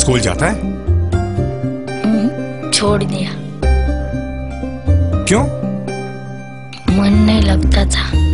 School जाता है? हम्म, छोड़ दिया। क्यों? मन नहीं लगता था।